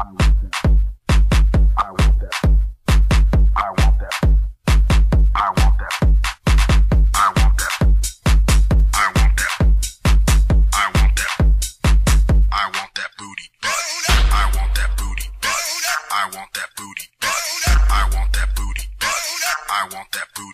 I want that. booty.